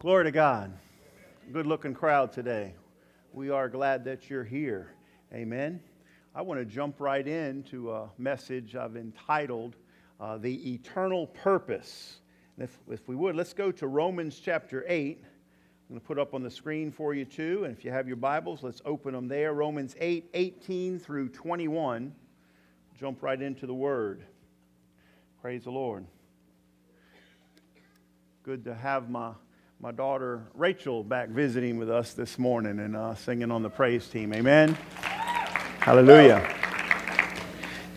Glory to God. Good looking crowd today. We are glad that you're here. Amen. I want to jump right into a message I've entitled uh, The Eternal Purpose. And if, if we would, let's go to Romans chapter 8. I'm going to put up on the screen for you too. And if you have your Bibles, let's open them there. Romans 8, 18 through 21. Jump right into the Word. Praise the Lord. Good to have my my daughter Rachel back visiting with us this morning and uh, singing on the praise team. Amen. Hallelujah.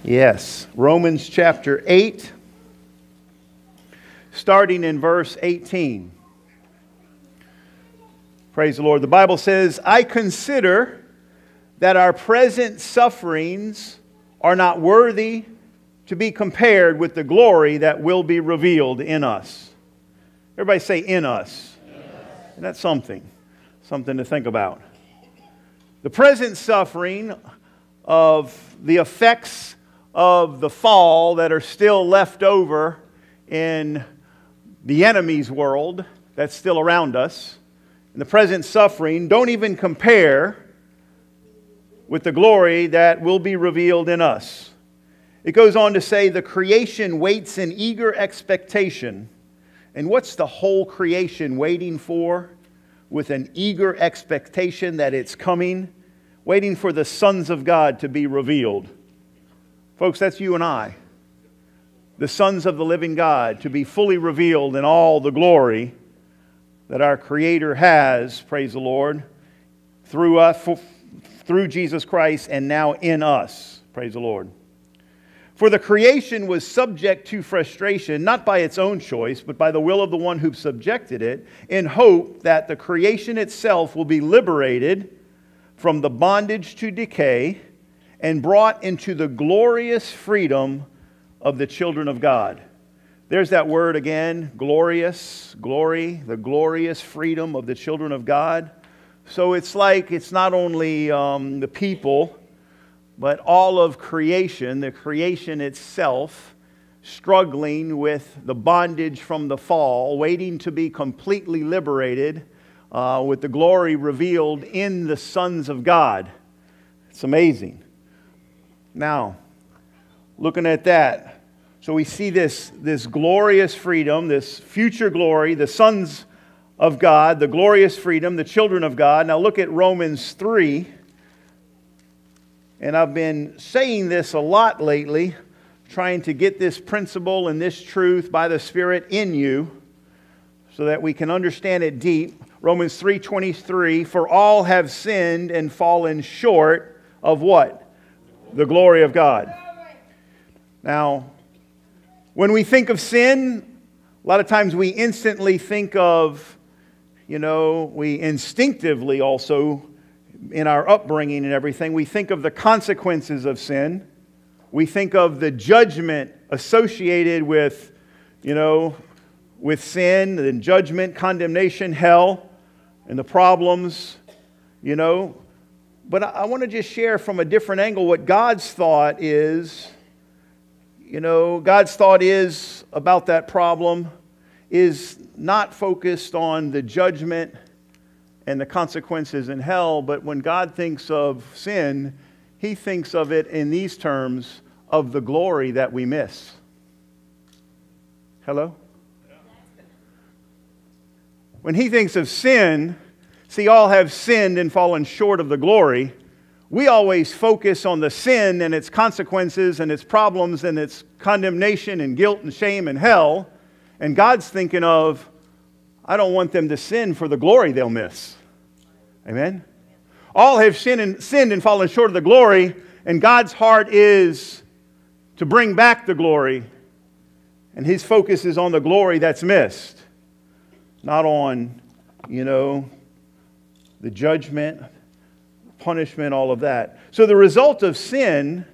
Yes, Romans chapter 8, starting in verse 18. Praise the Lord. The Bible says, I consider that our present sufferings are not worthy to be compared with the glory that will be revealed in us. Everybody say, in us. And that's something, something to think about. The present suffering of the effects of the fall that are still left over in the enemy's world that's still around us, and the present suffering don't even compare with the glory that will be revealed in us. It goes on to say, the creation waits in eager expectation and what's the whole creation waiting for? With an eager expectation that it's coming, waiting for the sons of God to be revealed. Folks, that's you and I. The sons of the living God to be fully revealed in all the glory that our Creator has, praise the Lord, through us, through Jesus Christ, and now in us, praise the Lord. For the creation was subject to frustration, not by its own choice, but by the will of the one who subjected it, in hope that the creation itself will be liberated from the bondage to decay and brought into the glorious freedom of the children of God. There's that word again glorious, glory, the glorious freedom of the children of God. So it's like it's not only um, the people but all of creation, the creation itself, struggling with the bondage from the fall, waiting to be completely liberated uh, with the glory revealed in the sons of God. It's amazing. Now, looking at that, so we see this, this glorious freedom, this future glory, the sons of God, the glorious freedom, the children of God. Now look at Romans 3 and I've been saying this a lot lately, trying to get this principle and this truth by the Spirit in you so that we can understand it deep. Romans 3:23 for all have sinned and fallen short of what? The glory of God. Now, when we think of sin, a lot of times we instantly think of, you know, we instinctively also in our upbringing and everything, we think of the consequences of sin. We think of the judgment associated with, you know, with sin and judgment, condemnation, hell, and the problems, you know. But I, I want to just share from a different angle what God's thought is. You know, God's thought is about that problem is not focused on the judgment and the consequences in hell, but when God thinks of sin, he thinks of it in these terms of the glory that we miss. Hello? When he thinks of sin, see, all have sinned and fallen short of the glory. We always focus on the sin and its consequences and its problems and its condemnation and guilt and shame and hell. And God's thinking of I don't want them to sin for the glory they'll miss. Amen? All have sinned and, sinned and fallen short of the glory, and God's heart is to bring back the glory, and His focus is on the glory that's missed, not on, you know, the judgment, punishment, all of that. So the result of sin,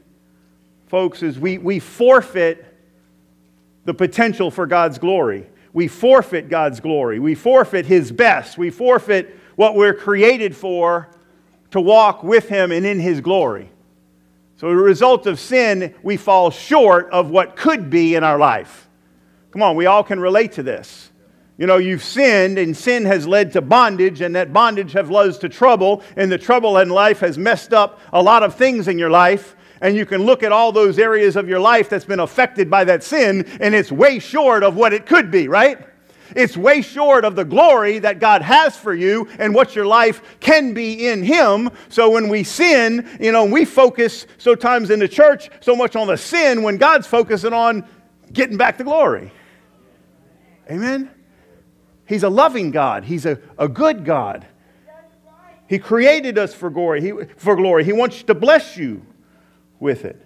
folks, is we, we forfeit the potential for God's glory. We forfeit God's glory. We forfeit His best. We forfeit what we're created for to walk with Him and in His glory. So, as a result of sin, we fall short of what could be in our life. Come on, we all can relate to this. You know, you've sinned, and sin has led to bondage, and that bondage has led to trouble, and the trouble in life has messed up a lot of things in your life. And you can look at all those areas of your life that's been affected by that sin, and it's way short of what it could be, right? It's way short of the glory that God has for you and what your life can be in Him. So when we sin, you know, we focus sometimes in the church so much on the sin when God's focusing on getting back the glory. Amen? He's a loving God, He's a, a good God. He created us for glory. He, for glory. He wants to bless you with it.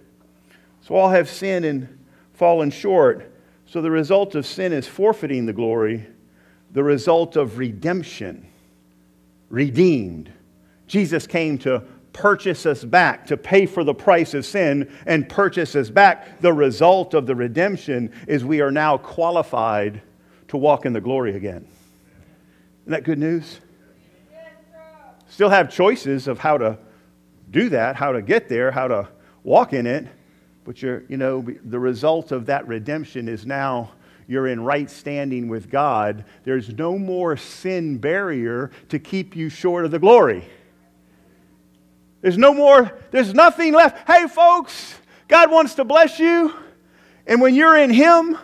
So all have sinned and fallen short. So the result of sin is forfeiting the glory. The result of redemption, redeemed. Jesus came to purchase us back, to pay for the price of sin and purchase us back. The result of the redemption is we are now qualified to walk in the glory again. Isn't that good news? Still have choices of how to do that, how to get there, how to walk in it. But you're, you know, the result of that redemption is now you're in right standing with God. There's no more sin barrier to keep you short of the glory. There's no more, there's nothing left. Hey, folks, God wants to bless you. And when you're in Him,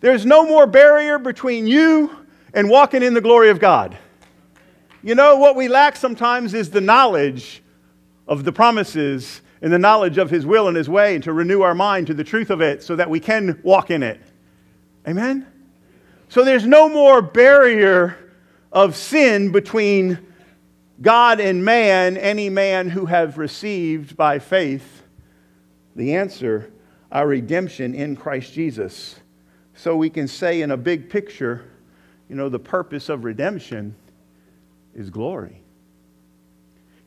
there's no more barrier between you and walking in the glory of God. You know, what we lack sometimes is the knowledge of the promises and the knowledge of His will and His way, and to renew our mind to the truth of it so that we can walk in it. Amen? So there's no more barrier of sin between God and man, any man who have received by faith the answer, our redemption in Christ Jesus. So we can say in a big picture, you know, the purpose of redemption is glory.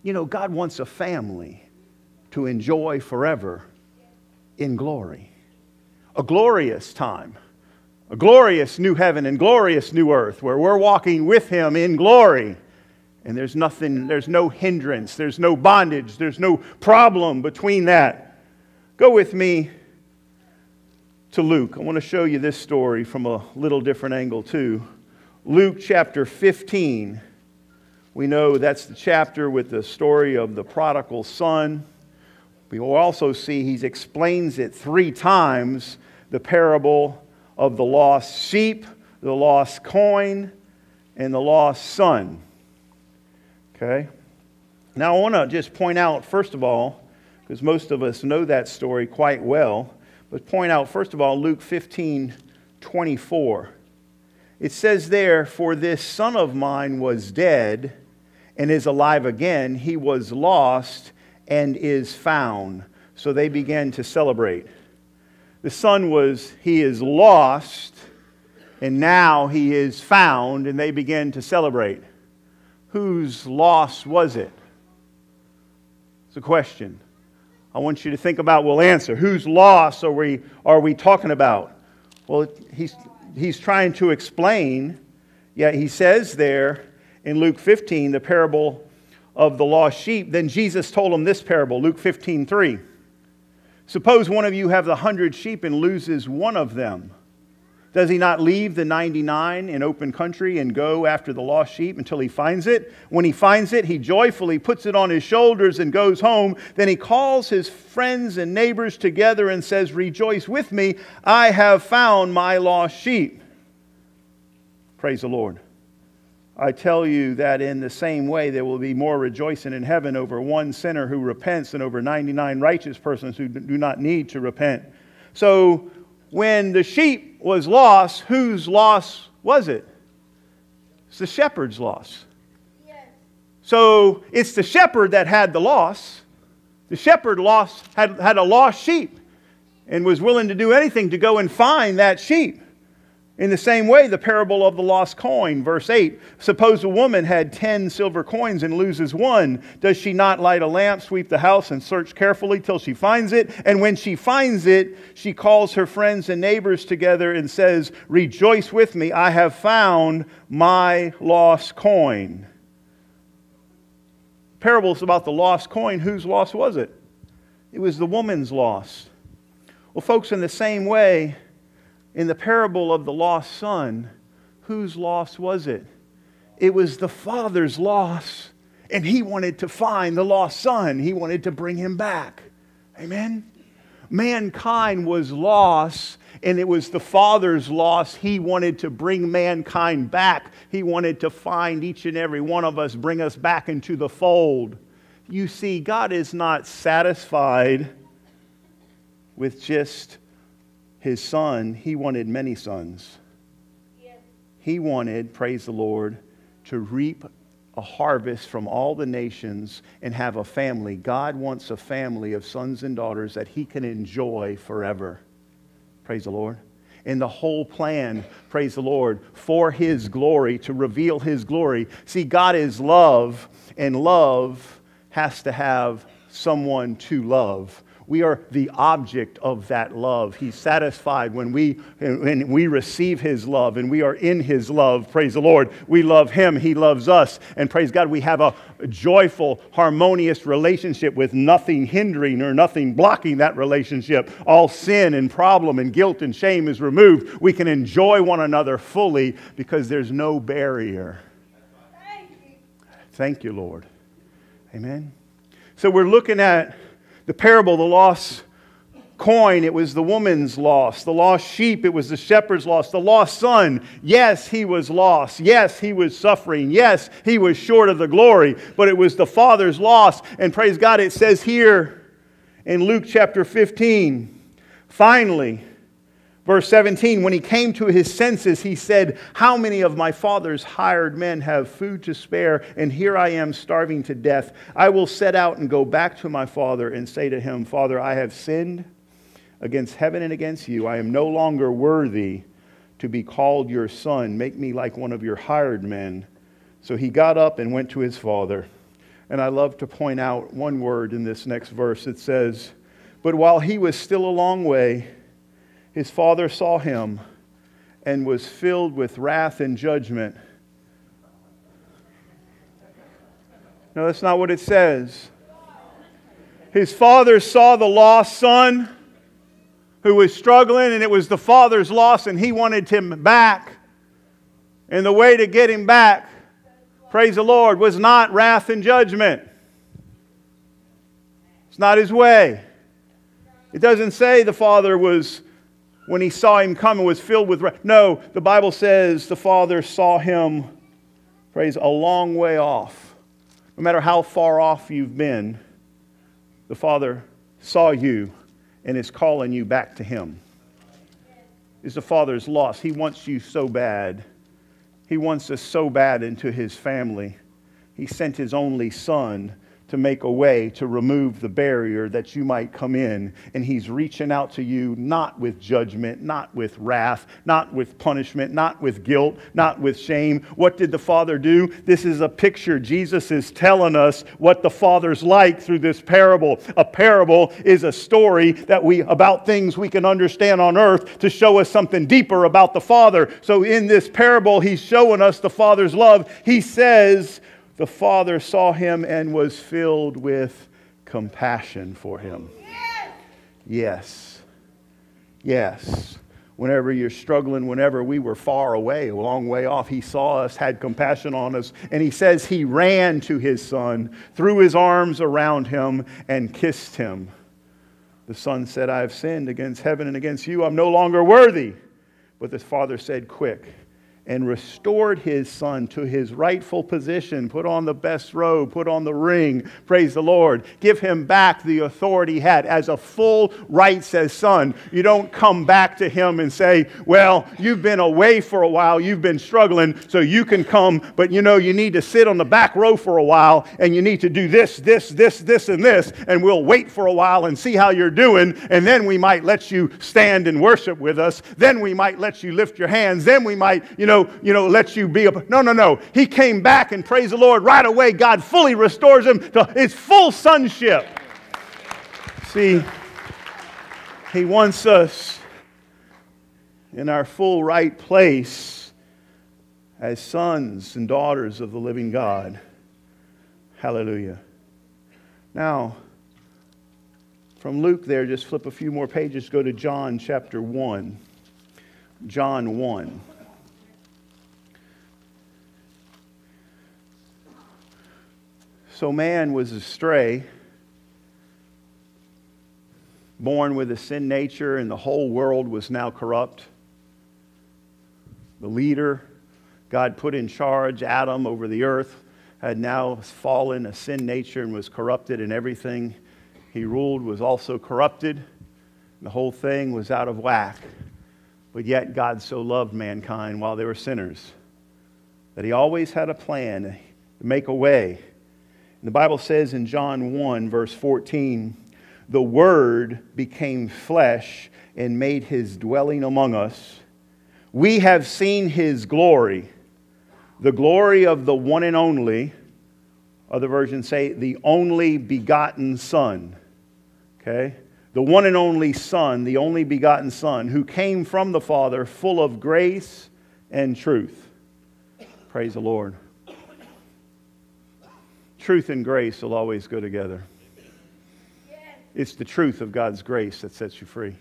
You know, God wants a family to enjoy forever in glory. A glorious time, a glorious new heaven and glorious new earth where we're walking with Him in glory. And there's nothing, there's no hindrance, there's no bondage, there's no problem between that. Go with me to Luke. I want to show you this story from a little different angle, too. Luke chapter 15. We know that's the chapter with the story of the prodigal son. We will also see he explains it three times the parable of the lost sheep, the lost coin, and the lost son. Okay? Now, I want to just point out, first of all, because most of us know that story quite well, but point out, first of all, Luke 15 24. It says there, For this son of mine was dead and is alive again. He was lost and is found. So they began to celebrate. The son was, he is lost, and now he is found, and they began to celebrate. Whose loss was it? It's a question. I want you to think about, we'll answer. Whose loss are we, are we talking about? Well, he's, he's trying to explain, yet he says there in Luke 15, the parable of the lost sheep. Then Jesus told him this parable, Luke 15, 3. Suppose one of you have the hundred sheep and loses one of them. Does he not leave the 99 in open country and go after the lost sheep until he finds it? When he finds it, he joyfully puts it on his shoulders and goes home. Then he calls his friends and neighbors together and says, Rejoice with me, I have found my lost sheep. Praise the Lord. I tell you that in the same way there will be more rejoicing in heaven over one sinner who repents than over 99 righteous persons who do not need to repent. So when the sheep was lost, whose loss was it? It's the shepherd's loss. Yes. So it's the shepherd that had the loss. The shepherd lost, had, had a lost sheep and was willing to do anything to go and find that sheep. In the same way, the parable of the lost coin, verse 8 Suppose a woman had 10 silver coins and loses one. Does she not light a lamp, sweep the house, and search carefully till she finds it? And when she finds it, she calls her friends and neighbors together and says, Rejoice with me, I have found my lost coin. Parables about the lost coin, whose loss was it? It was the woman's loss. Well, folks, in the same way, in the parable of the lost son, whose loss was it? It was the father's loss. And he wanted to find the lost son, he wanted to bring him back. Amen? Mankind was lost, and it was the Father's loss. He wanted to bring mankind back. He wanted to find each and every one of us, bring us back into the fold. You see, God is not satisfied with just his son, he wanted many sons. He wanted, praise the Lord, to reap a harvest from all the nations and have a family. God wants a family of sons and daughters that he can enjoy forever. Praise the Lord. And the whole plan, praise the Lord, for his glory, to reveal his glory. See, God is love, and love has to have someone to love. We are the object of that love. He's satisfied when we, when we receive His love and we are in His love. Praise the Lord. We love Him, He loves us. And praise God, we have a joyful, harmonious relationship with nothing hindering or nothing blocking that relationship. All sin and problem and guilt and shame is removed. We can enjoy one another fully because there's no barrier. Thank you, Lord. Amen. So we're looking at the parable, the lost coin, it was the woman's loss. The lost sheep, it was the shepherd's loss. The lost son, yes, he was lost. Yes, he was suffering. Yes, he was short of the glory, but it was the father's loss. And praise God, it says here in Luke chapter 15, finally, Verse 17, when he came to his senses, he said, How many of my father's hired men have food to spare, and here I am starving to death? I will set out and go back to my father and say to him, Father, I have sinned against heaven and against you. I am no longer worthy to be called your son. Make me like one of your hired men. So he got up and went to his father. And I love to point out one word in this next verse. It says, But while he was still a long way, his father saw him and was filled with wrath and judgment. No, that's not what it says. His father saw the lost son who was struggling, and it was the father's loss, and he wanted him back. And the way to get him back, praise the Lord, was not wrath and judgment. It's not his way. It doesn't say the father was when he saw him come coming was filled with wrath. No, the Bible says the Father saw him, praise, a long way off. No matter how far off you've been, the Father saw you and is calling you back to him. Is the Father's loss. He wants you so bad. He wants us so bad into his family. He sent his only son to make a way to remove the barrier that you might come in. And He's reaching out to you not with judgment, not with wrath, not with punishment, not with guilt, not with shame. What did the Father do? This is a picture. Jesus is telling us what the Father's like through this parable. A parable is a story that we about things we can understand on earth to show us something deeper about the Father. So in this parable, He's showing us the Father's love. He says, the father saw him and was filled with compassion for him. Yes. Yes. Whenever you're struggling, whenever we were far away, a long way off, he saw us, had compassion on us, and he says he ran to his son, threw his arms around him, and kissed him. The son said, I have sinned against heaven and against you. I'm no longer worthy. But the father said, Quick and restored his son to his rightful position, put on the best robe, put on the ring, praise the Lord, give him back the authority he had as a full rights as son. You don't come back to him and say, Well, you've been away for a while, you've been struggling, so you can come, but you know, you need to sit on the back row for a while, and you need to do this, this, this, this, and this, and we'll wait for a while and see how you're doing, and then we might let you stand and worship with us, then we might let you lift your hands, then we might, you know, know, you know, let you be a. No, no, no. He came back and praise the Lord right away. God fully restores him to his full sonship. See, he wants us in our full right place as sons and daughters of the living God. Hallelujah. Now, from Luke there, just flip a few more pages, go to John chapter 1. John 1. So man was astray, born with a sin nature, and the whole world was now corrupt. The leader God put in charge, Adam, over the earth, had now fallen, a sin nature, and was corrupted, and everything he ruled was also corrupted. The whole thing was out of whack. But yet, God so loved mankind while they were sinners that he always had a plan to make a way. The Bible says in John 1, verse 14, the Word became flesh and made his dwelling among us. We have seen his glory, the glory of the one and only. Other versions say the only begotten Son. Okay? The one and only Son, the only begotten Son, who came from the Father, full of grace and truth. Praise the Lord. Truth and grace will always go together. It's the truth of God's grace that sets you free.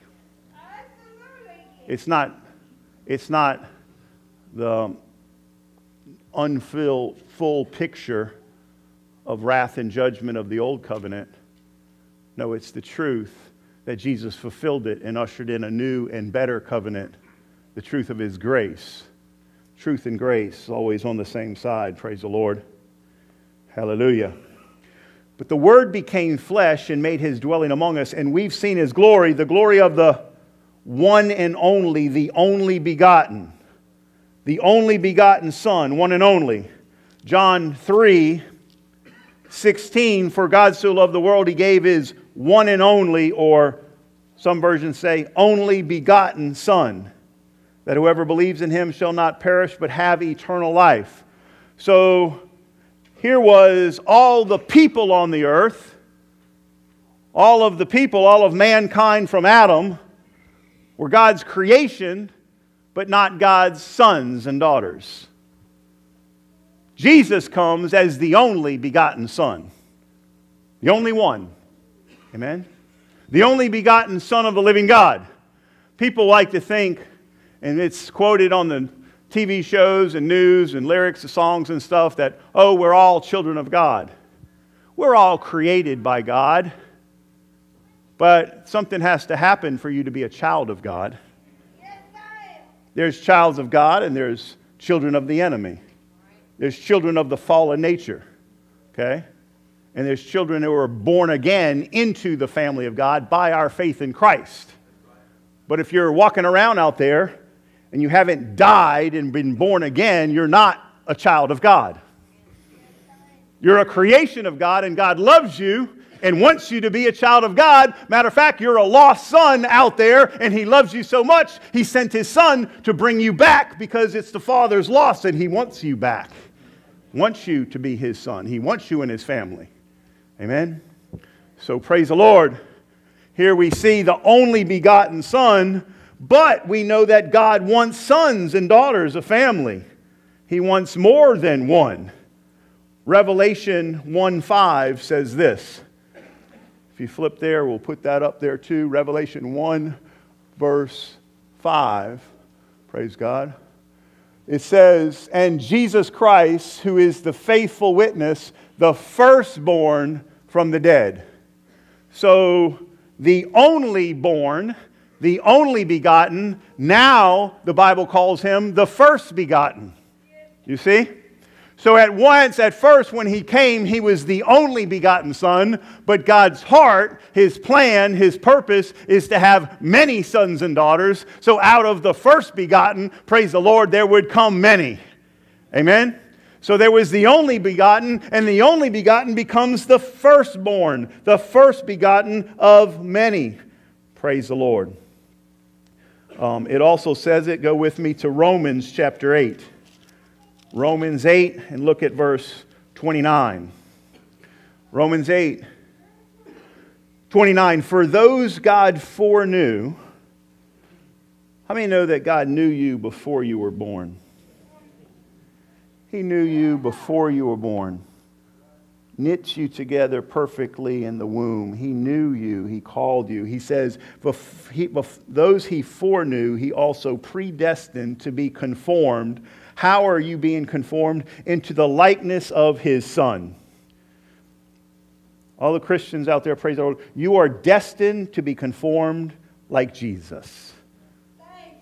It's not, it's not the unfilled full picture of wrath and judgment of the old covenant. No, it's the truth that Jesus fulfilled it and ushered in a new and better covenant, the truth of his grace. Truth and grace always on the same side. Praise the Lord. Hallelujah. But the Word became flesh and made his dwelling among us, and we've seen his glory, the glory of the one and only, the only begotten, the only begotten Son, one and only. John 3 16, for God so loved the world, he gave his one and only, or some versions say, only begotten Son, that whoever believes in him shall not perish but have eternal life. So here was all the people on the earth, all of the people, all of mankind from Adam were God's creation, but not God's sons and daughters. Jesus comes as the only begotten Son, the only one. Amen? The only begotten Son of the living God. People like to think, and it's quoted on the TV shows and news and lyrics of songs and stuff, that, oh, we're all children of God. We're all created by God. But something has to happen for you to be a child of God. There's childs of God and there's children of the enemy. There's children of the fallen nature. Okay? and there's children who are born again into the family of God by our faith in Christ. But if you're walking around out there and you haven't died and been born again, you're not a child of God. You're a creation of God, and God loves you and wants you to be a child of God. Matter of fact, you're a lost son out there, and He loves you so much, He sent His Son to bring you back because it's the Father's loss, and He wants you back. Wants you to be His son. He wants you in His family. Amen? So praise the Lord. Here we see the only begotten Son, but we know that God wants sons and daughters, a family. He wants more than one. Revelation 1 5 says this. If you flip there, we'll put that up there too. Revelation 1, verse 5. Praise God. It says, And Jesus Christ, who is the faithful witness, the firstborn from the dead. So the only born, the only begotten, now the Bible calls him the first begotten. You see? So at once, at first, when he came, he was the only begotten son, but God's heart, his plan, his purpose is to have many sons and daughters. So out of the first begotten, praise the Lord, there would come many. Amen? So there was the only begotten, and the only begotten becomes the firstborn, the first begotten of many. Praise the Lord. Um, it also says it, go with me to Romans chapter 8. Romans 8, and look at verse 29. Romans 8, 29. For those God foreknew, how many know that God knew you before you were born? He knew you before you were born, knits you together perfectly in the womb. He knew you, He called you. He says, Those He foreknew, He also predestined to be conformed. How are you being conformed? Into the likeness of His Son. All the Christians out there, praise the Lord. You are destined to be conformed like Jesus.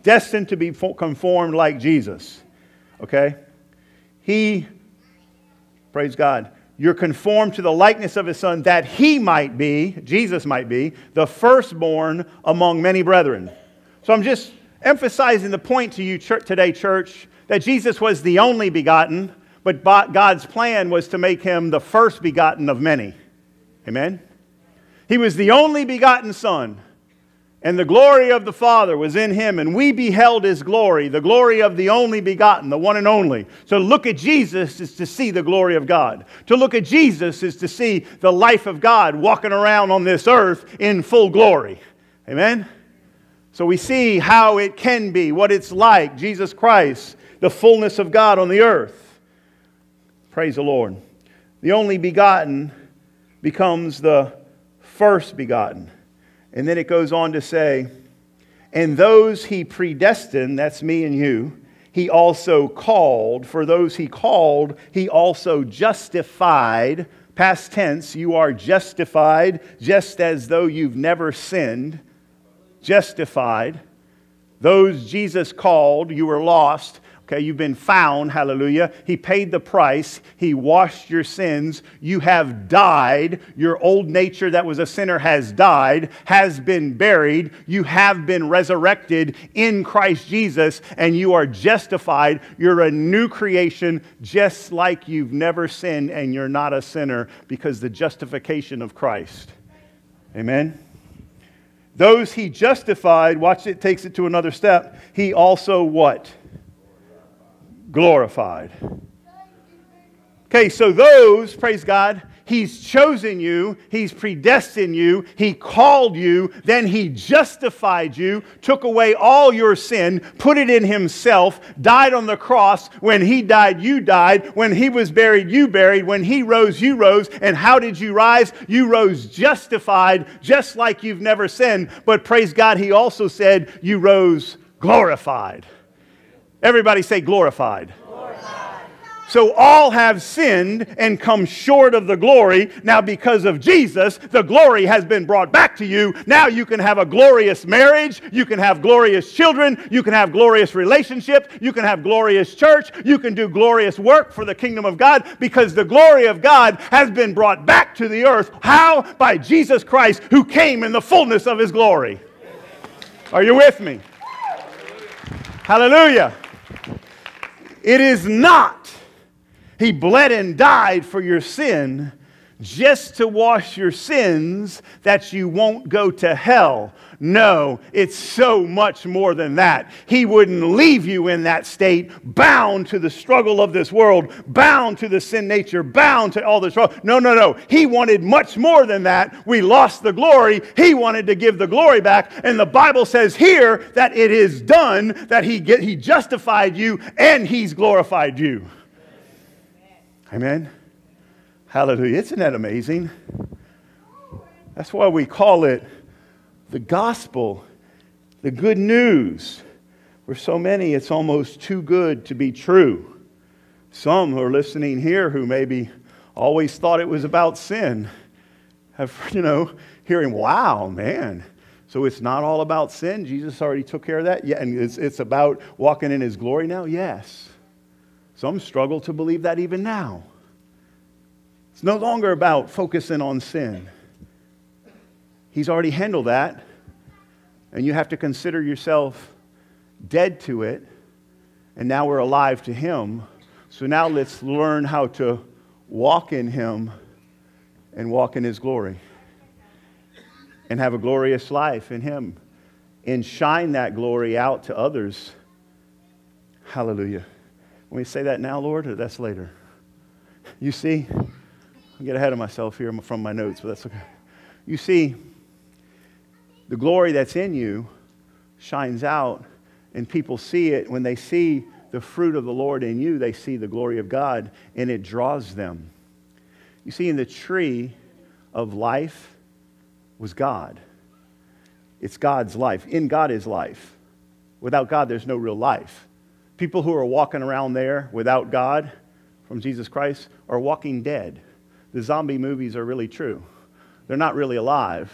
Destined to be conformed like Jesus. Okay? He, praise God, you're conformed to the likeness of his son that he might be, Jesus might be, the firstborn among many brethren. So I'm just emphasizing the point to you today, church, that Jesus was the only begotten, but God's plan was to make him the first begotten of many. Amen? He was the only begotten Son. And the glory of the Father was in him, and we beheld his glory, the glory of the only begotten, the one and only. So, look at Jesus is to see the glory of God. To look at Jesus is to see the life of God walking around on this earth in full glory. Amen? So, we see how it can be, what it's like, Jesus Christ, the fullness of God on the earth. Praise the Lord. The only begotten becomes the first begotten. And then it goes on to say, and those he predestined, that's me and you, he also called. For those he called, he also justified. Past tense, you are justified just as though you've never sinned. Justified. Those Jesus called, you were lost. Okay, you've been found, hallelujah. He paid the price. He washed your sins. You have died. Your old nature that was a sinner has died, has been buried. You have been resurrected in Christ Jesus, and you are justified. You're a new creation, just like you've never sinned, and you're not a sinner because the justification of Christ. Amen. Those he justified, watch it takes it to another step. He also what? Glorified. Okay, so those, praise God, He's chosen you, He's predestined you, He called you, then He justified you, took away all your sin, put it in Himself, died on the cross. When He died, you died. When He was buried, you buried. When He rose, you rose. And how did you rise? You rose justified, just like you've never sinned. But praise God, He also said you rose glorified. Everybody say glorified. So all have sinned and come short of the glory. Now, because of Jesus, the glory has been brought back to you. Now you can have a glorious marriage. You can have glorious children. You can have glorious relationships. You can have glorious church. You can do glorious work for the kingdom of God because the glory of God has been brought back to the earth. How? By Jesus Christ, who came in the fullness of his glory. Are you with me? Hallelujah. It is not, He bled and died for your sin just to wash your sins that you won't go to hell. No, it's so much more than that. He wouldn't leave you in that state, bound to the struggle of this world, bound to the sin nature, bound to all struggle. No, no, no. He wanted much more than that. We lost the glory. He wanted to give the glory back. And the Bible says here that it is done, that He, get, he justified you and He's glorified you. Amen. Hallelujah. Isn't that amazing? That's why we call it the gospel, the good news. For so many, it's almost too good to be true. Some who are listening here who maybe always thought it was about sin have, you know, hearing, wow, man. So it's not all about sin. Jesus already took care of that. Yeah, and it's, it's about walking in his glory now. Yes. Some struggle to believe that even now. It's no longer about focusing on sin. He's already handled that, and you have to consider yourself dead to it, and now we're alive to Him. So now let's learn how to walk in Him and walk in His glory and have a glorious life in Him and shine that glory out to others. Hallelujah. When we say that now, Lord, or that's later? You see? I get ahead of myself here from my notes, but that's okay. You see, the glory that's in you shines out, and people see it. When they see the fruit of the Lord in you, they see the glory of God, and it draws them. You see, in the tree of life was God. It's God's life. In God is life. Without God, there's no real life. People who are walking around there without God from Jesus Christ are walking dead the zombie movies are really true. they're not really alive.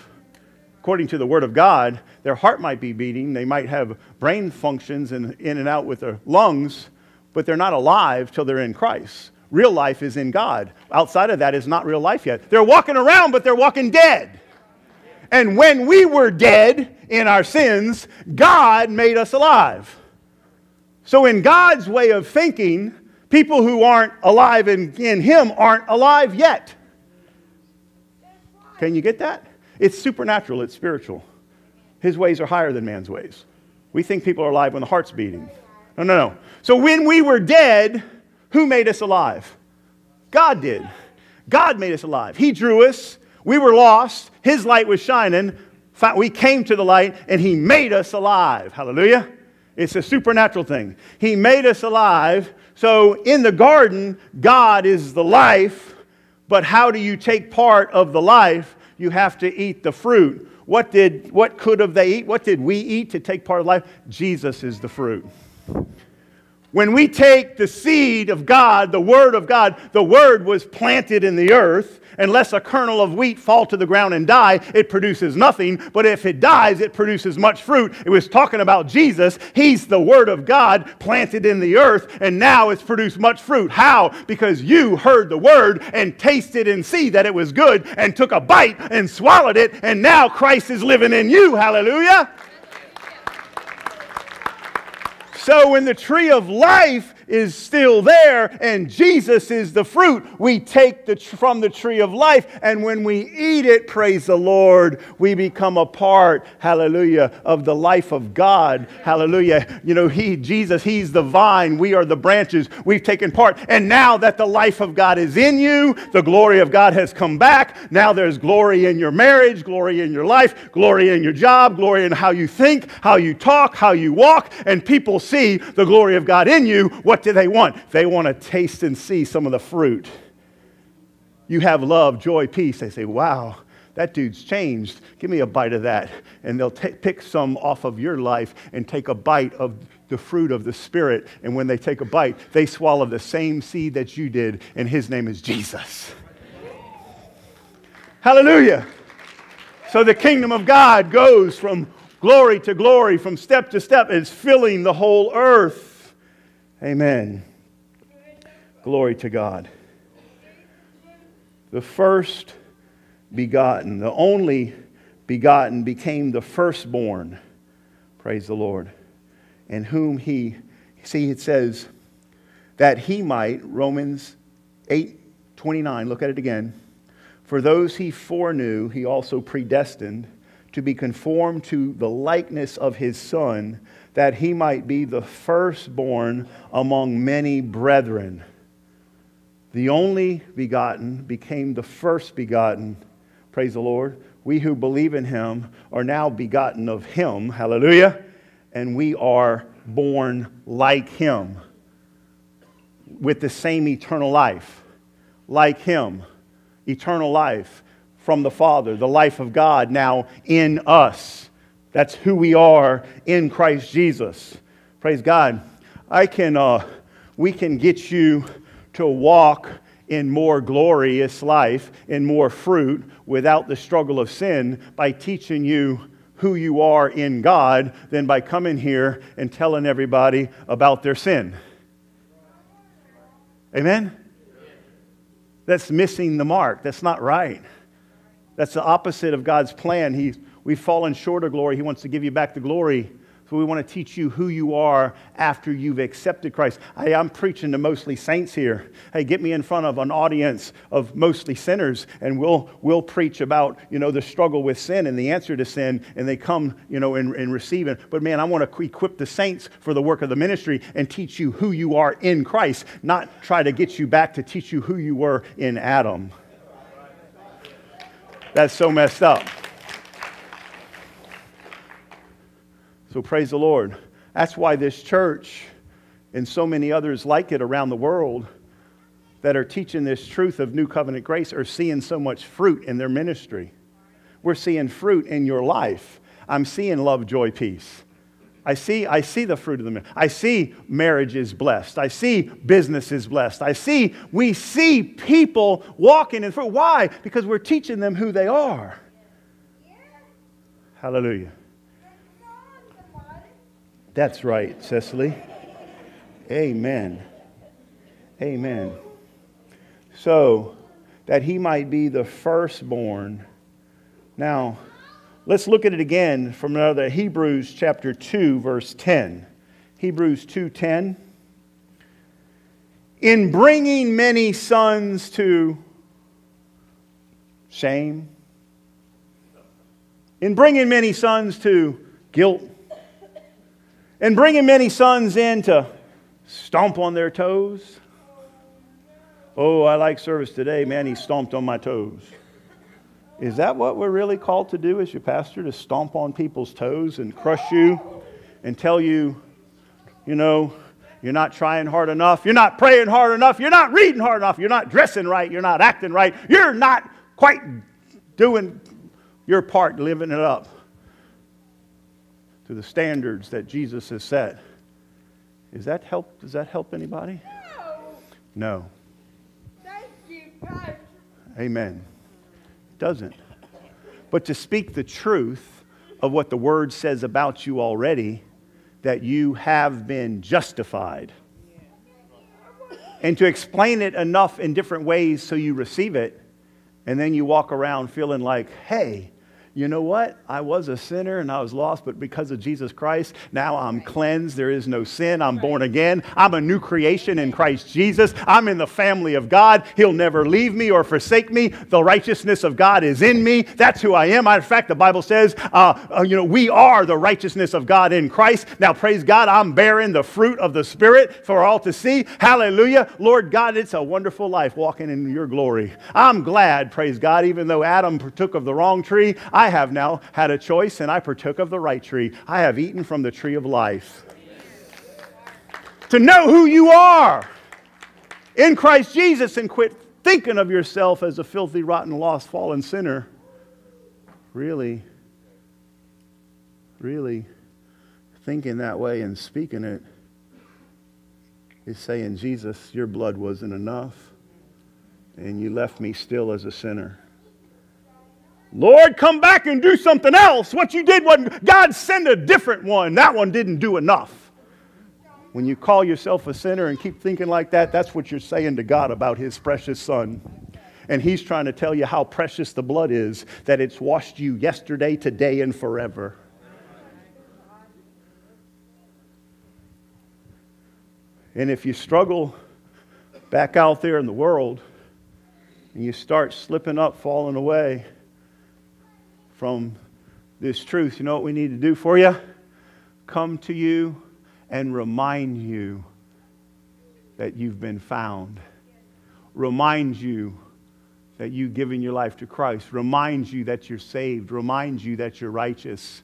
According to the Word of God, their heart might be beating, they might have brain functions and in and out with their lungs, but they're not alive till they're in Christ. Real life is in God. Outside of that is not real life yet. They're walking around, but they're walking dead. And when we were dead in our sins, God made us alive. So, in God's way of thinking, people who aren't alive in, in Him aren't alive yet. Can you get that? It's supernatural, it's spiritual. His ways are higher than man's ways. We think people are alive when the heart's beating. No, no, no. So, when we were dead, who made us alive? God did. God made us alive. He drew us. We were lost. His light was shining. We came to the light and He made us alive. Hallelujah. It's a supernatural thing. He made us alive. So in the garden, God is the life. But how do you take part of the life? You have to eat the fruit. What did what could have they eat? What did we eat to take part of life? Jesus is the fruit. When we take the seed of God, the Word of God, the Word was planted in the earth. Unless a kernel of wheat fall to the ground and die, it produces nothing. But if it dies, it produces much fruit. It was talking about Jesus. He's the Word of God planted in the earth, and now it's produced much fruit. How? Because you heard the Word and tasted and see that it was good and took a bite and swallowed it, and now Christ is living in you. Hallelujah. So when the tree of life is still there and Jesus is the fruit. We take the, from the tree of life, and when we eat it, praise the Lord, we become a part, hallelujah, of the life of God. Hallelujah. You know, He, Jesus, He's the vine, we are the branches. We've taken part. And now that the life of God is in you, the glory of God has come back. Now there's glory in your marriage, glory in your life, glory in your job, glory in how you think, how you talk, how you walk, and people see the glory of God in you. What what do they want? They want to taste and see some of the fruit. You have love, joy, peace. They say, wow, that dude's changed. Give me a bite of that. And they'll t- pick some off of your life and take a bite of the fruit of the Spirit. And when they take a bite, they swallow the same seed that you did, and his name is Jesus. Hallelujah. So the kingdom of God goes from glory to glory, from step to step, it's filling the whole earth. Amen. Glory to God. The first begotten, the only begotten, became the firstborn. Praise the Lord. And whom he, see, it says, that he might, Romans 8 29, look at it again. For those he foreknew, he also predestined to be conformed to the likeness of his Son that he might be the firstborn among many brethren. The only begotten became the first begotten. Praise the Lord. We who believe in him are now begotten of him. Hallelujah. And we are born like him with the same eternal life. Like him. Eternal life from the Father, the life of God now in us. That's who we are in Christ Jesus. Praise God. I can, uh, we can get you to walk in more glorious life, in more fruit, without the struggle of sin by teaching you who you are in God than by coming here and telling everybody about their sin. Amen? That's missing the mark. That's not right. That's the opposite of God's plan. He's We've fallen short of glory. He wants to give you back the glory. So we want to teach you who you are after you've accepted Christ. Hey, I'm preaching to mostly saints here. Hey, get me in front of an audience of mostly sinners, and we'll, we'll preach about, you know, the struggle with sin and the answer to sin, and they come, you know, and, and receive it. But man, I want to equip the saints for the work of the ministry and teach you who you are in Christ, not try to get you back to teach you who you were in Adam. That's so messed up. So praise the Lord. That's why this church and so many others like it around the world that are teaching this truth of new covenant grace are seeing so much fruit in their ministry. We're seeing fruit in your life. I'm seeing love, joy, peace. I see, I see the fruit of the middle. I see marriage is blessed. I see business is blessed. I see, we see people walking in fruit. Why? Because we're teaching them who they are. Hallelujah. That's right, Cecily. Amen. Amen. So that he might be the firstborn. Now, let's look at it again from another Hebrews chapter 2 verse 10. Hebrews 2:10 In bringing many sons to shame, in bringing many sons to guilt, and bringing many sons in to stomp on their toes. Oh, I like service today. Man, he stomped on my toes. Is that what we're really called to do as your pastor? To stomp on people's toes and crush you and tell you, you know, you're not trying hard enough. You're not praying hard enough. You're not reading hard enough. You're not dressing right. You're not acting right. You're not quite doing your part, living it up to the standards that Jesus has set. Is that help? Does that help anybody? No. no. You, Amen. Doesn't. But to speak the truth of what the word says about you already, that you have been justified. And to explain it enough in different ways so you receive it, and then you walk around feeling like, hey, you know what? I was a sinner and I was lost, but because of Jesus Christ, now I'm cleansed. There is no sin. I'm born again. I'm a new creation in Christ Jesus. I'm in the family of God. He'll never leave me or forsake me. The righteousness of God is in me. That's who I am. In fact, the Bible says, uh, uh, you know, we are the righteousness of God in Christ. Now, praise God, I'm bearing the fruit of the Spirit for all to see. Hallelujah. Lord God, it's a wonderful life walking in your glory. I'm glad, praise God, even though Adam partook of the wrong tree, I I have now had a choice and I partook of the right tree. I have eaten from the tree of life. To know who you are in Christ Jesus and quit thinking of yourself as a filthy, rotten, lost, fallen sinner. Really, really thinking that way and speaking it is saying, Jesus, your blood wasn't enough, and you left me still as a sinner. Lord, come back and do something else. What you did wasn't, God send a different one. That one didn't do enough. When you call yourself a sinner and keep thinking like that, that's what you're saying to God about His precious Son. And He's trying to tell you how precious the blood is, that it's washed you yesterday, today, and forever. And if you struggle back out there in the world and you start slipping up, falling away, from this truth, you know what we need to do for you? Come to you and remind you that you've been found. Remind you that you've given your life to Christ. Remind you that you're saved. Remind you that you're righteous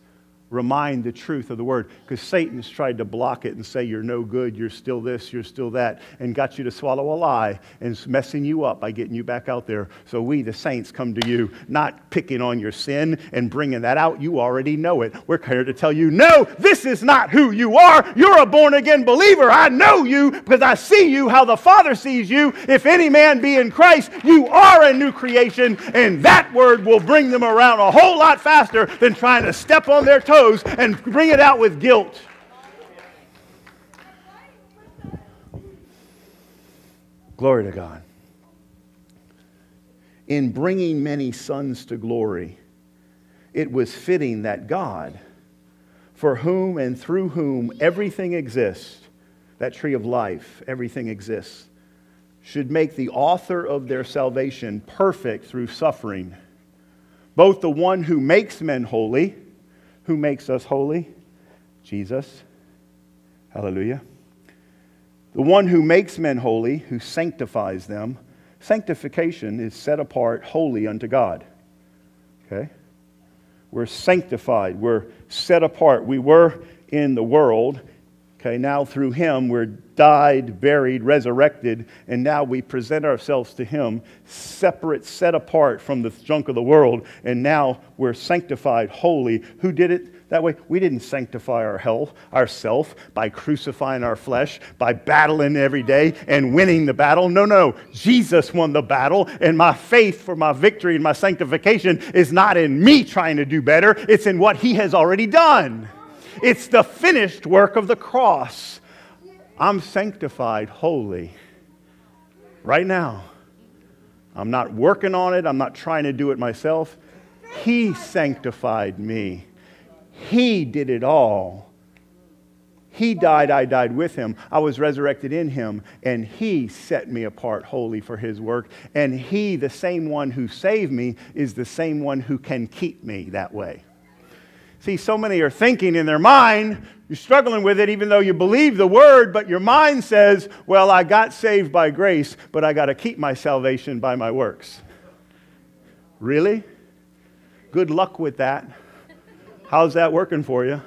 remind the truth of the word because Satan's tried to block it and say you're no good, you're still this, you're still that, and got you to swallow a lie and it's messing you up by getting you back out there. So we, the saints, come to you not picking on your sin and bringing that out. You already know it. We're here to tell you, no, this is not who you are. You're a born again believer. I know you because I see you how the Father sees you. If any man be in Christ, you are a new creation, and that word will bring them around a whole lot faster than trying to step on their toes and bring it out with guilt. Glory to God. In bringing many sons to glory, it was fitting that God, for whom and through whom everything exists, that tree of life, everything exists, should make the author of their salvation perfect through suffering, both the one who makes men holy who makes us holy? Jesus. Hallelujah. The one who makes men holy, who sanctifies them. Sanctification is set apart holy unto God. Okay? We're sanctified. We're set apart. We were in the world. Okay, now through him we're died, buried, resurrected, and now we present ourselves to him separate, set apart from the junk of the world, and now we're sanctified, holy. Who did it? that way. We didn't sanctify our health, ourself by crucifying our flesh, by battling every day and winning the battle. No, no. Jesus won the battle, and my faith for my victory and my sanctification is not in me trying to do better, it's in what He has already done. It's the finished work of the cross. I'm sanctified holy right now. I'm not working on it, I'm not trying to do it myself. He sanctified me. He did it all. He died, I died with him. I was resurrected in him, and he set me apart wholly for his work. And he, the same one who saved me, is the same one who can keep me that way. See, so many are thinking in their mind, you're struggling with it even though you believe the word, but your mind says, well, I got saved by grace, but I got to keep my salvation by my works. Really? Good luck with that. How's that working for you?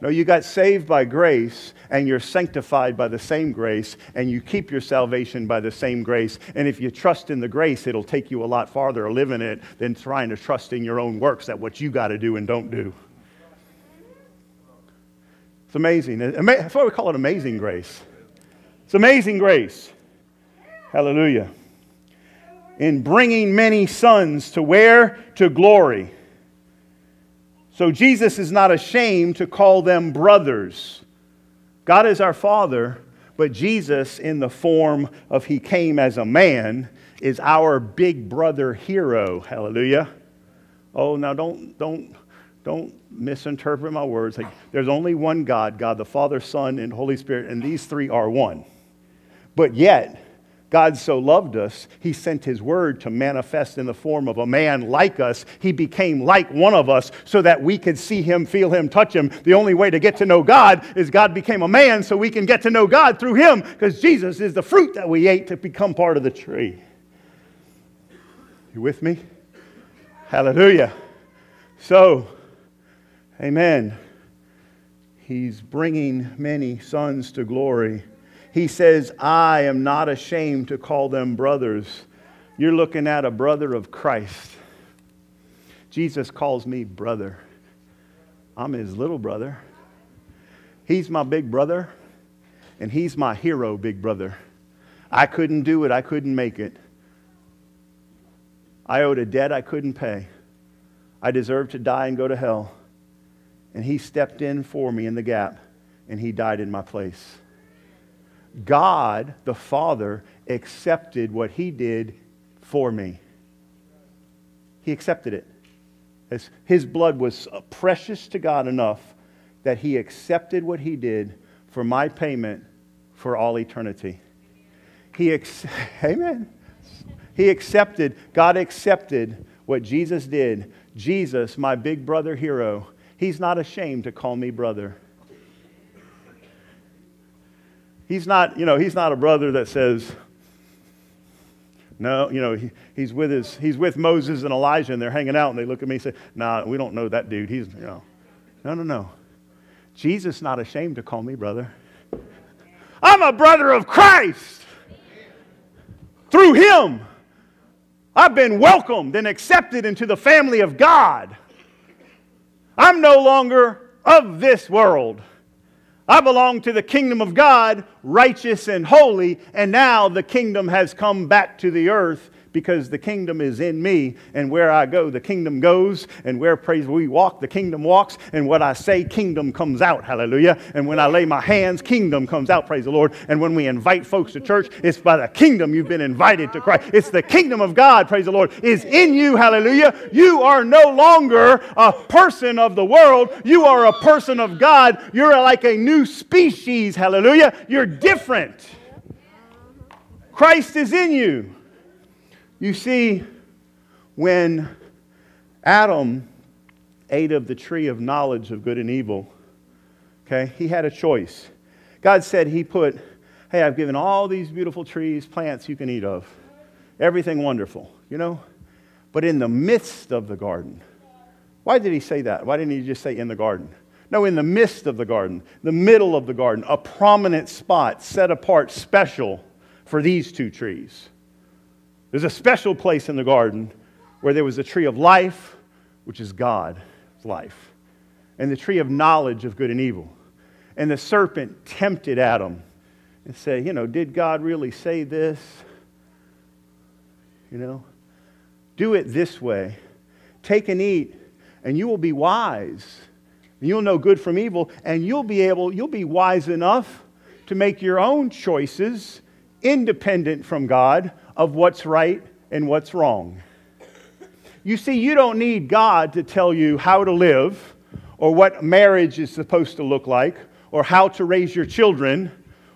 No, you got saved by grace and you're sanctified by the same grace and you keep your salvation by the same grace. And if you trust in the grace, it'll take you a lot farther to live in it than trying to trust in your own works at what you got to do and don't do. It's amazing. That's why we call it amazing grace. It's amazing grace. Hallelujah. In bringing many sons to where? To glory. So Jesus is not ashamed to call them brothers. God is our Father, but Jesus, in the form of He came as a man, is our big brother hero. Hallelujah. Oh, now don't, don't, don't misinterpret my words. Like, there's only one God, God the Father, Son, and Holy Spirit, and these three are one. But yet, God so loved us, he sent his word to manifest in the form of a man like us. He became like one of us so that we could see him, feel him, touch him. The only way to get to know God is God became a man so we can get to know God through him because Jesus is the fruit that we ate to become part of the tree. You with me? Hallelujah. So, amen. He's bringing many sons to glory he says, I am not ashamed to call them brothers. You're looking at a brother of Christ. Jesus calls me brother. I'm his little brother. He's my big brother, and he's my hero, big brother. I couldn't do it, I couldn't make it. I owed a debt I couldn't pay. I deserved to die and go to hell. And he stepped in for me in the gap, and he died in my place. God, the Father, accepted what He did for me. He accepted it. As his blood was precious to God enough that He accepted what He did for my payment for all eternity. He, amen. He accepted, God accepted what Jesus did. Jesus, my big brother hero, he's not ashamed to call me brother. He's not, you know, he's not a brother that says, no, you know, he, he's, with his, he's with Moses and Elijah and they're hanging out and they look at me and say, nah, we don't know that dude. He's, you know. No, no, no. Jesus not ashamed to call me brother. I'm a brother of Christ. Through him, I've been welcomed and accepted into the family of God. I'm no longer of this world. I belong to the kingdom of God, righteous and holy, and now the kingdom has come back to the earth because the kingdom is in me, and where I go, the kingdom goes, and where praise we walk, the kingdom walks, and what I say, kingdom comes out, hallelujah. And when I lay my hands, kingdom comes out, praise the Lord. And when we invite folks to church, it's by the kingdom you've been invited to Christ. It's the kingdom of God, praise the Lord, is in you, hallelujah. You are no longer a person of the world, you are a person of God. You're like a new species, hallelujah. You're different. Christ is in you. You see, when Adam ate of the tree of knowledge of good and evil, okay, he had a choice. God said he put, hey, I've given all these beautiful trees, plants you can eat of. Everything wonderful, you know? But in the midst of the garden, why did he say that? Why didn't he just say in the garden? No, in the midst of the garden, the middle of the garden, a prominent spot set apart, special for these two trees. There's a special place in the garden where there was a tree of life, which is God's life. and the tree of knowledge of good and evil. And the serpent tempted Adam and said, You know, did God really say this? You know, do it this way. Take and eat, and you will be wise. You'll know good from evil, and you'll be able, you'll be wise enough to make your own choices independent from God of what's right and what's wrong. You see, you don't need God to tell you how to live or what marriage is supposed to look like or how to raise your children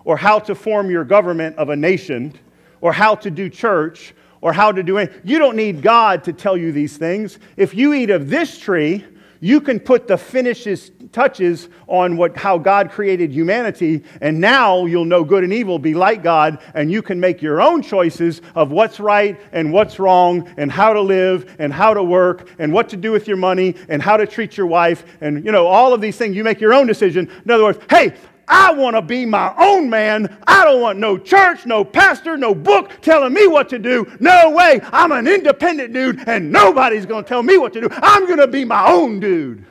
or how to form your government of a nation or how to do church or how to do it. You don't need God to tell you these things. If you eat of this tree, you can put the finishes touches on what, how God created humanity, and now you'll know good and evil, be like God, and you can make your own choices of what's right and what's wrong, and how to live, and how to work, and what to do with your money, and how to treat your wife, and you know, all of these things. You make your own decision. In other words, hey, I want to be my own man. I don't want no church, no pastor, no book telling me what to do. No way. I'm an independent dude, and nobody's going to tell me what to do. I'm going to be my own dude.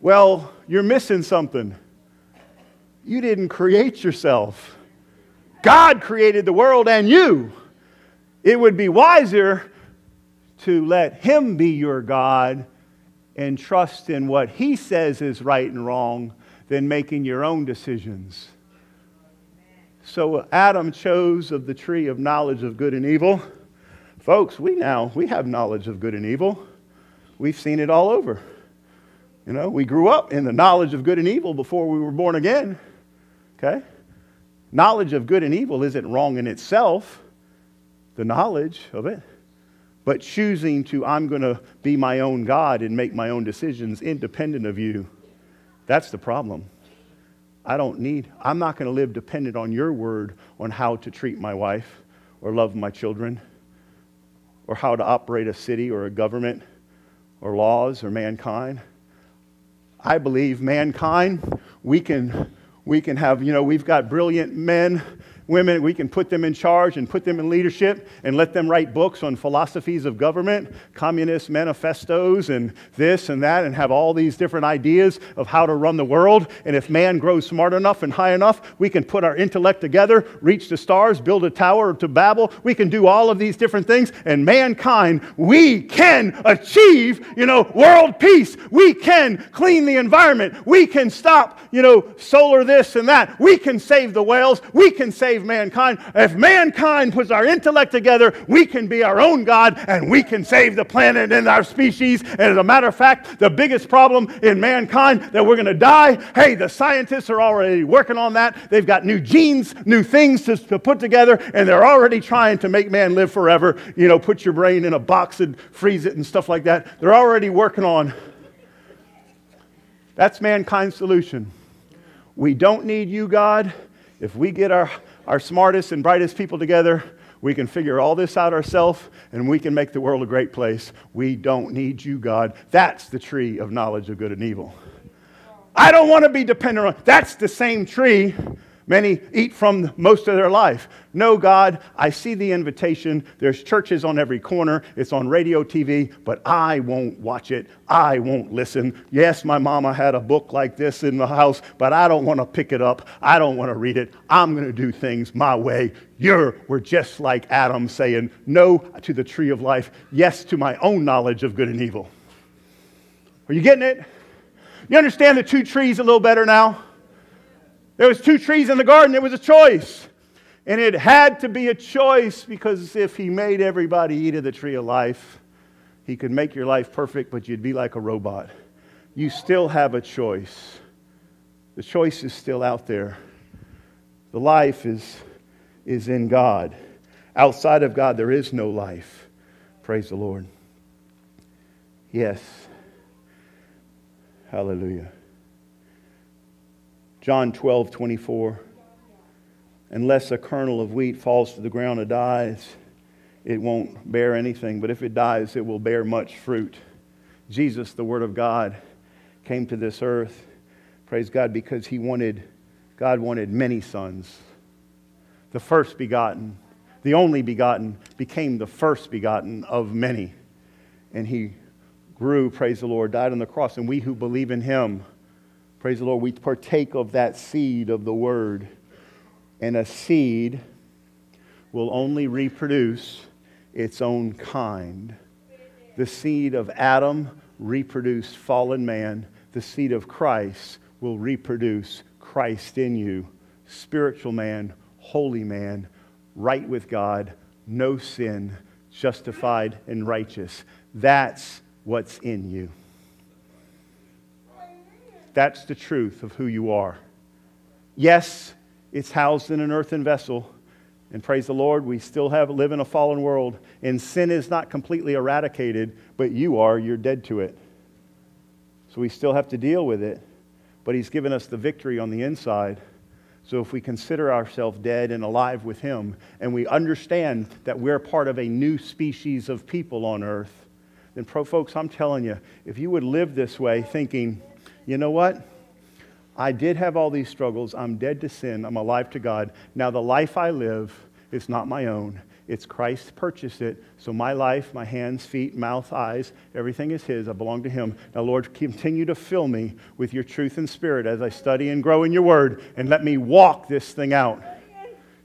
Well, you're missing something. You didn't create yourself, God created the world and you. It would be wiser to let Him be your God and trust in what He says is right and wrong than making your own decisions. So Adam chose of the tree of knowledge of good and evil. Folks, we now we have knowledge of good and evil. We've seen it all over. You know, we grew up in the knowledge of good and evil before we were born again. Okay? Knowledge of good and evil isn't wrong in itself, the knowledge of it. But choosing to, I'm going to be my own God and make my own decisions independent of you, that's the problem. I don't need, I'm not going to live dependent on your word on how to treat my wife or love my children or how to operate a city or a government or laws or mankind. I believe mankind, we can, we can have, you know, we've got brilliant men women, we can put them in charge and put them in leadership and let them write books on philosophies of government, communist manifestos, and this and that, and have all these different ideas of how to run the world. And if man grows smart enough and high enough, we can put our intellect together, reach the stars, build a tower to Babel. We can do all of these different things. And mankind, we can achieve, you know, world peace. We can clean the environment. We can stop, you know, solar this and that. We can save the whales. We can save save mankind. If mankind puts our intellect together, we can be our own God and we can save the planet and our species. And as a matter of fact, the biggest problem in mankind that we're going to die, hey, the scientists are already working on that. They've got new genes, new things to, to put together, and they're already trying to make man live forever. You know, put your brain in a box and freeze it and stuff like that. They're already working on. That's mankind's solution. We don't need you, God. If we get our our smartest and brightest people together, we can figure all this out ourselves and we can make the world a great place. We don't need you, God. That's the tree of knowledge of good and evil. I don't want to be dependent on. That's the same tree Many eat from most of their life. No, God, I see the invitation. There's churches on every corner. It's on radio, TV, but I won't watch it. I won't listen. Yes, my mama had a book like this in the house, but I don't want to pick it up. I don't want to read it. I'm going to do things my way. You're, we're just like Adam saying no to the tree of life, yes to my own knowledge of good and evil. Are you getting it? You understand the two trees a little better now? There was two trees in the garden. It was a choice. And it had to be a choice because if he made everybody eat of the tree of life, he could make your life perfect, but you'd be like a robot. You still have a choice. The choice is still out there. The life is, is in God. Outside of God, there is no life. Praise the Lord. Yes. Hallelujah. John 12, 24. Unless a kernel of wheat falls to the ground and dies, it won't bear anything. But if it dies, it will bear much fruit. Jesus, the Word of God, came to this earth, praise God, because he wanted, God wanted many sons. The first begotten, the only begotten, became the first begotten of many. And he grew, praise the Lord, died on the cross, and we who believe in him, praise the Lord, we partake of that seed of the word. And a seed will only reproduce its own kind. The seed of Adam reproduced fallen man. The seed of Christ will reproduce Christ in you, spiritual man, holy man, right with God, no sin, justified and righteous. That's what's in you. That's the truth of who you are. Yes, it's housed in an earthen vessel. And praise the Lord, we still have live in a fallen world, and sin is not completely eradicated, but you are, you're dead to it. So we still have to deal with it, but He's given us the victory on the inside. So if we consider ourselves dead and alive with Him, and we understand that we're part of a new species of people on earth, then, pro folks, I'm telling you, if you would live this way, thinking, you know what? I did have all these struggles. I'm dead to sin. I'm alive to God. Now, the life I live is not my own. It's Christ purchased it. So, my life, my hands, feet, mouth, eyes, everything is His. I belong to Him. Now, Lord, continue to fill me with your truth and spirit as I study and grow in your word, and let me walk this thing out.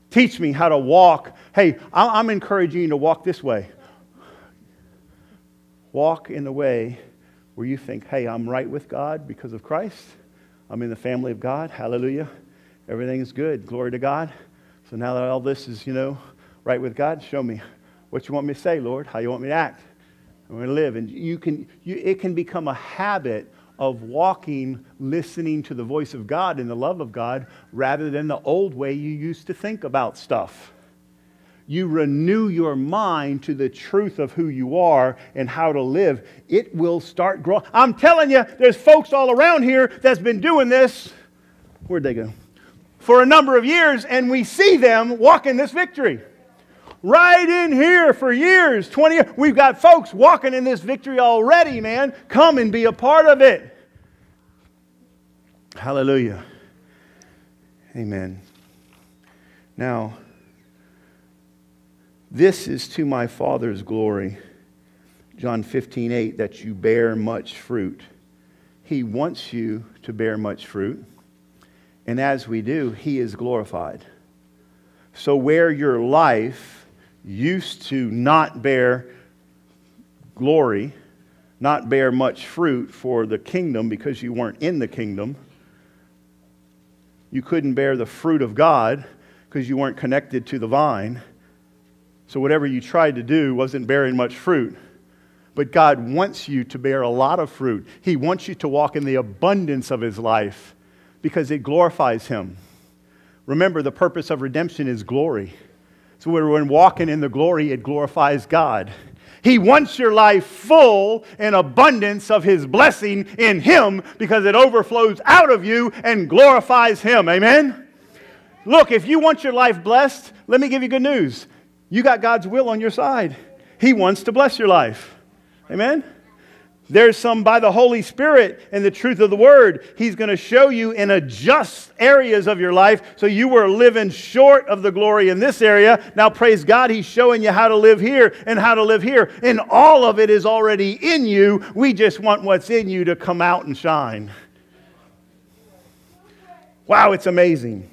Teach me how to walk. Hey, I'm encouraging you to walk this way. Walk in the way where you think, hey, I'm right with God because of Christ. I'm in the family of God. Hallelujah. Everything is good. Glory to God. So now that all this is, you know, right with God, show me what you want me to say, Lord, how you want me to act. I'm going to live. And you can, you, it can become a habit of walking, listening to the voice of God and the love of God rather than the old way you used to think about stuff you renew your mind to the truth of who you are and how to live, it will start growing. I'm telling you, there's folks all around here that's been doing this. Where'd they go? For a number of years, and we see them walking this victory. Right in here for years, 20 years. We've got folks walking in this victory already, man. Come and be a part of it. Hallelujah. Amen. Now, this is to my Father's glory, John 15, 8, that you bear much fruit. He wants you to bear much fruit. And as we do, He is glorified. So, where your life used to not bear glory, not bear much fruit for the kingdom because you weren't in the kingdom, you couldn't bear the fruit of God because you weren't connected to the vine so whatever you tried to do wasn't bearing much fruit. But God wants you to bear a lot of fruit. He wants you to walk in the abundance of His life because it glorifies Him. Remember, the purpose of redemption is glory. So when walking in the glory, it glorifies God. He wants your life full and abundance of His blessing in Him because it overflows out of you and glorifies Him. Amen? Look, if you want your life blessed, let me give you good news. You got God's will on your side. He wants to bless your life. Amen? There's some by the Holy Spirit and the truth of the Word. He's going to show you in adjust areas of your life. So you were living short of the glory in this area. Now, praise God, He's showing you how to live here and how to live here. And all of it is already in you. We just want what's in you to come out and shine. Wow, it's amazing.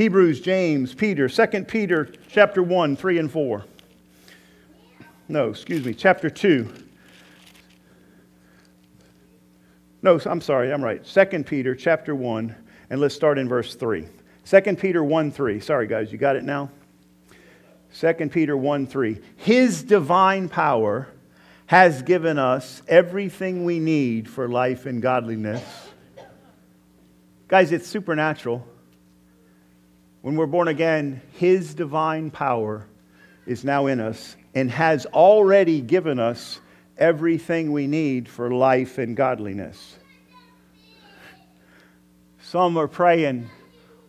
Hebrews, James, Peter, 2 Peter chapter 1, 3 and 4. No, excuse me, chapter 2. No, I'm sorry, I'm right. 2 Peter chapter 1, and let's start in verse 3. 2 Peter 1 3. Sorry, guys, you got it now? 2 Peter 1 3. His divine power has given us everything we need for life and godliness. Guys, it's supernatural. When we're born again, His divine power is now in us and has already given us everything we need for life and godliness. Some are praying,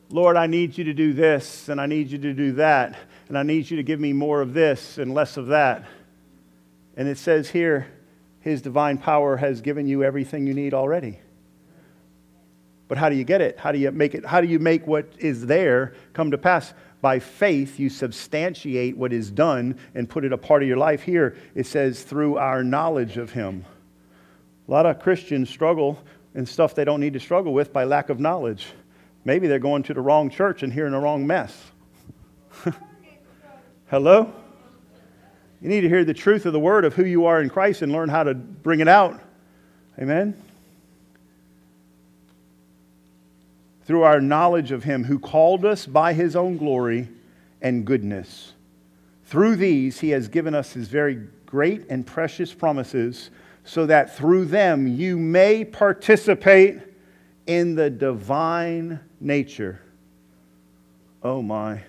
Lord, I need you to do this, and I need you to do that, and I need you to give me more of this and less of that. And it says here, His divine power has given you everything you need already. But how do you get it? How do you make it? How do you make what is there come to pass? By faith, you substantiate what is done and put it a part of your life. Here, it says, through our knowledge of Him. A lot of Christians struggle in stuff they don't need to struggle with by lack of knowledge. Maybe they're going to the wrong church and hearing the wrong mess. Hello? You need to hear the truth of the word of who you are in Christ and learn how to bring it out. Amen? Through our knowledge of Him who called us by His own glory and goodness. Through these, He has given us His very great and precious promises, so that through them you may participate in the divine nature. Oh my.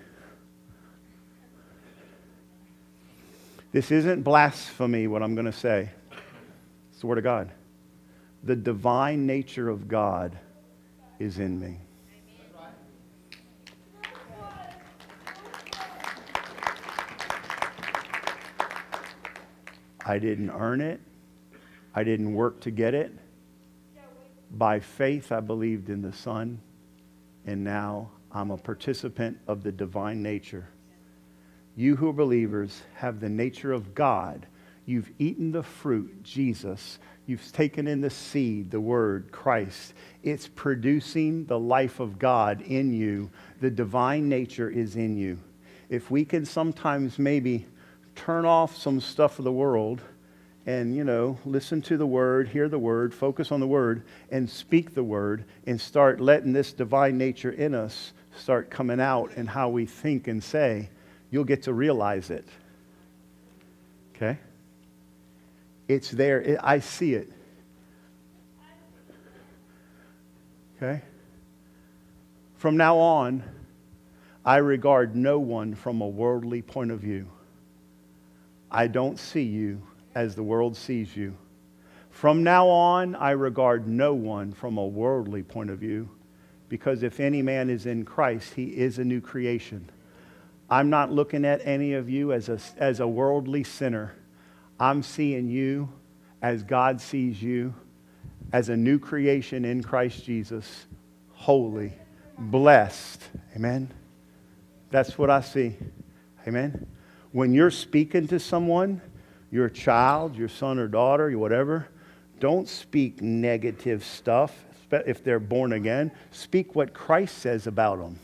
This isn't blasphemy, what I'm going to say. It's the Word of God. The divine nature of God is in me. I didn't earn it. I didn't work to get it. By faith, I believed in the Son, and now I'm a participant of the divine nature. You who are believers have the nature of God. You've eaten the fruit, Jesus. You've taken in the seed, the word, Christ. It's producing the life of God in you. The divine nature is in you. If we can sometimes maybe turn off some stuff of the world and, you know, listen to the word, hear the word, focus on the word, and speak the word, and start letting this divine nature in us start coming out in how we think and say, you'll get to realize it. Okay? It's there. I see it. Okay? From now on, I regard no one from a worldly point of view. I don't see you as the world sees you. From now on, I regard no one from a worldly point of view, because if any man is in Christ, he is a new creation. I'm not looking at any of you as a, as a worldly sinner. I'm seeing you as God sees you, as a new creation in Christ Jesus, holy, blessed. Amen? That's what I see. Amen? When you're speaking to someone, your child, your son or daughter, whatever, don't speak negative stuff if they're born again. Speak what Christ says about them.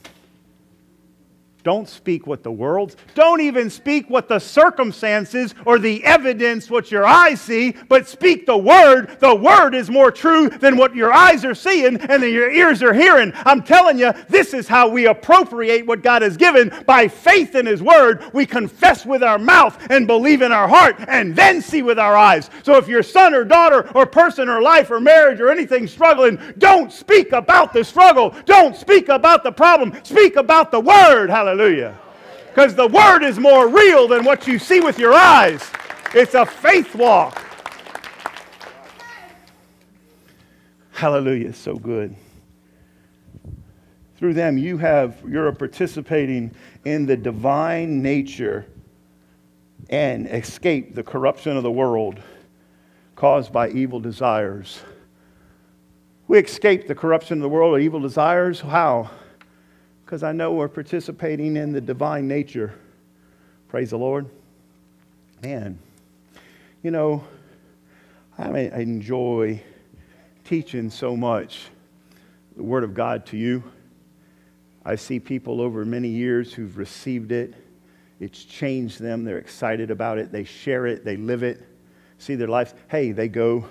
Don't speak what the world's. Don't even speak what the circumstances or the evidence what your eyes see, but speak the word. The word is more true than what your eyes are seeing and that your ears are hearing. I'm telling you, this is how we appropriate what God has given by faith in his word. We confess with our mouth and believe in our heart and then see with our eyes. So if your son or daughter or person or life or marriage or anything struggling, don't speak about the struggle. Don't speak about the problem. Speak about the word. Hallelujah. Hallelujah. Because the word is more real than what you see with your eyes. It's a faith walk. Hallelujah. So good. Through them, you have, you're participating in the divine nature and escape the corruption of the world caused by evil desires. We escape the corruption of the world or evil desires. How? Because I know we're participating in the divine nature. Praise the Lord. Man, you know, I enjoy teaching so much the Word of God to you. I see people over many years who've received it. It's changed them. They're excited about it. They share it. They live it. See their lives. Hey, they go,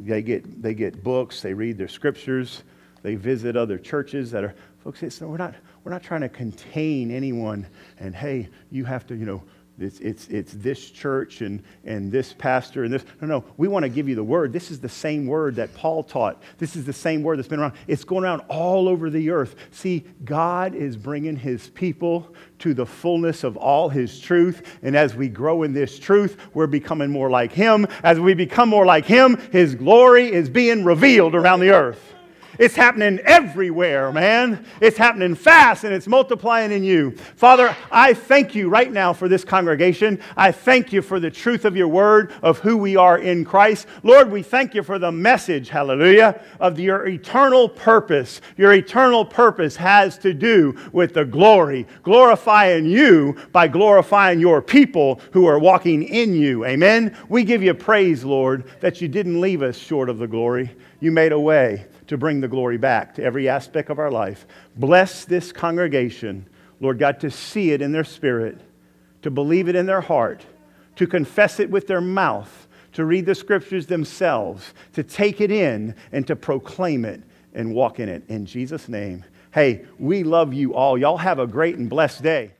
they, get, they get books. They read their scriptures. They visit other churches that are Folks, it's, we're, not, we're not trying to contain anyone and, hey, you have to, you know, it's, it's, it's this church and, and this pastor and this. No, no. We want to give you the word. This is the same word that Paul taught. This is the same word that's been around. It's going around all over the earth. See, God is bringing his people to the fullness of all his truth. And as we grow in this truth, we're becoming more like him. As we become more like him, his glory is being revealed around the earth. It's happening everywhere, man. It's happening fast and it's multiplying in you. Father, I thank you right now for this congregation. I thank you for the truth of your word, of who we are in Christ. Lord, we thank you for the message, hallelujah, of your eternal purpose. Your eternal purpose has to do with the glory, glorifying you by glorifying your people who are walking in you. Amen. We give you praise, Lord, that you didn't leave us short of the glory. You made a way to bring the glory back to every aspect of our life. Bless this congregation, Lord God, to see it in their spirit, to believe it in their heart, to confess it with their mouth, to read the scriptures themselves, to take it in, and to proclaim it and walk in it. In Jesus' name. Hey, we love you all. Y'all have a great and blessed day.